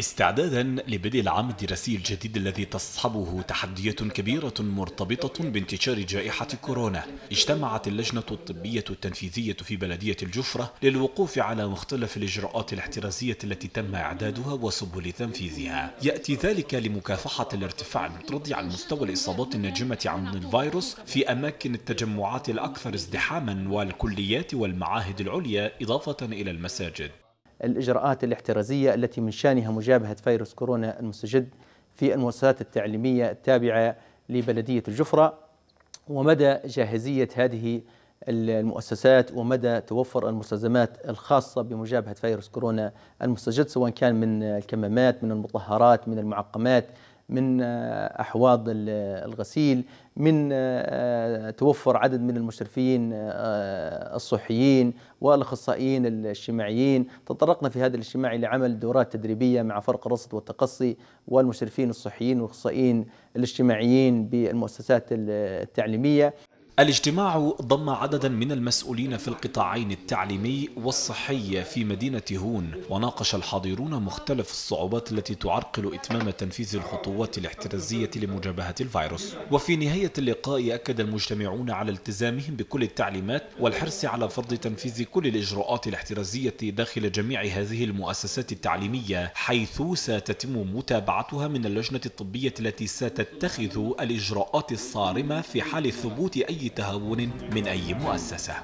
استعدادا لبدء العام الدراسي الجديد الذي تصحبه تحديات كبيرة مرتبطة بانتشار جائحة كورونا. اجتمعت اللجنة الطبية التنفيذية في بلدية الجفرة للوقوف على مختلف الإجراءات الاحترازية التي تم إعدادها وسبل تنفيذها. يأتي ذلك لمكافحة الارتفاع المترضي على مستوى الإصابات الناجمة عن الفيروس في أماكن التجمعات الأكثر ازدحاما والكليات والمعاهد العليا إضافة إلى المساجد. الإجراءات الاحترازية التي من شأنها مجابهة فيروس كورونا المستجد في المؤسسات التعليمية التابعة لبلدية الجفرة. ومدى جاهزية هذه المؤسسات ومدى توفر المستلزمات الخاصة بمجابهة فيروس كورونا المستجد سواء كان من الكمامات من المطهرات من المعقمات من آه، أحواض الغسيل من آه، توفر عدد من المشرفين آه، الصحيين والأخصائيين الاجتماعيين. تطرقنا في هذا الاجتماع لعمل دورات تدريبية مع فرق الرصد والتقصي والمشرفين الصحيين والأخصائيين الاجتماعيين بالمؤسسات التعليمية. الاجتماع ضم عددا من المسؤولين في القطاعين التعليمي والصحي في مدينة هون وناقش الحاضرون مختلف الصعوبات التي تعرقل إتمام تنفيذ الخطوات الاحترازية لمجابهة الفيروس. وفي نهاية اللقاء أكد المجتمعون على التزامهم بكل التعليمات والحرص على فرض تنفيذ كل الإجراءات الاحترازية داخل جميع هذه المؤسسات التعليمية حيث ستتم متابعتها من اللجنة الطبية التي ستتخذ الإجراءات الصارمة في حال ثبوت أي تهاون من أي مؤسسة.